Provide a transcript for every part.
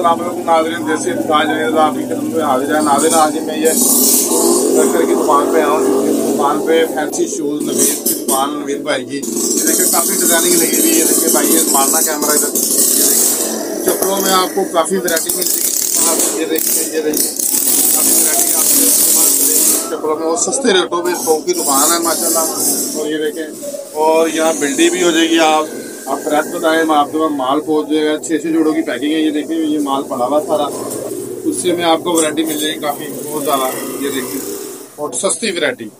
नाजरीन मैं ये वर्कर की दुकान दुकान फैंसी शूज़ की दुकान ये देखिए काफ़ी डिज़ाइनिंग लगी हुई भाई मारना कैमरा इधर चप्पलों में आपको काफ़ी वैरायटी मिलेगी ये देखिए ये देखिए काफ़ी चप्पलों में सस्ते रेटों में सौ की दुकान है माशाल्लाह और ये देखें और यहाँ बिल्डी भी हो जाएगी आप आप फ्रेश बताएँ मैं आपके पास माल पहुँच जाएगा। छः छः जोड़ों की पैकिंग है, ये देखिए, ये माल पड़ा हुआ सारा। उससे में आपको वैरायटी मिल जाएगी, काफ़ी बहुत ज़्यादा, ये देखिए। और सस्ती वैरायटी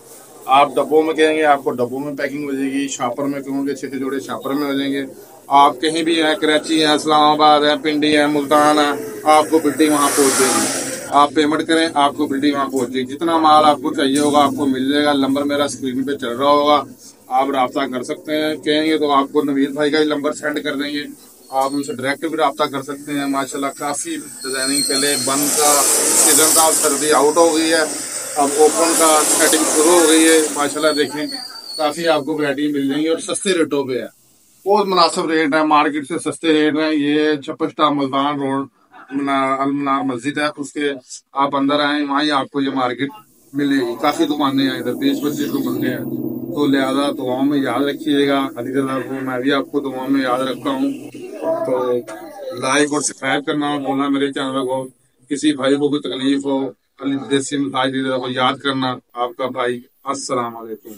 आप डब्बों में कहेंगे, आपको डब्बों में पैकिंग हो जाएगी, शापर में कहोगे छः छः जोड़े शापर में हो जाएँगे। आप कहीं भी हैं, कराची है, इस्लामाबाद है, पिंडी है, मुल्तान है, आपको बिल्डिंग वहाँ पहुँच जाएगी। आप पेमेंट करें, आपको बिल्डिंग वहाँ पहुँच जाएगी। जितना माल आपको चाहिए होगा, आपको मिल जाएगा। नंबर मेरा स्क्रीन पे चल रहा होगा। आप रबता कर सकते हैं। कहेंगे तो आपको नवीद भाई का ही नंबर सेंड कर देंगे। आप उनसे डायरेक्ट भी रबता कर सकते हैं। माशाल्लाह काफ़ी डिज़ाइनिंग पहले बंद का सीज़न का सर्दी आउट हो गई है। अब ओपन का सेटिंग शुरू हो गई है। माशाल्लाह देखें, काफ़ी आपको वरायटी मिल जाएँगी और सस्ते रेटों पे है। बहुत मुनासिब रेट है। मार्केट से सस्ते रेट है। ये छपस्टा मुल्तान रोड अलमनार मस्जिद है। उसके आप अंदर आए, वहाँ आपको ये मार्केट मिलेगी। काफ़ी दुकानें हैं इधर, बीस पच्चीस दुकानें हैं। तो लिहाजा दुआ में याद रखिएगा। अली को मैं भी आपको दुआ में याद रखता हूँ। तो लाइक और सब्सक्राइब करना बोलना मेरे चैनल को। किसी भाई को कोई तकलीफ़ हो देसी मिठाई को याद करना आपका भाई। अस्सलाम वालेकुम।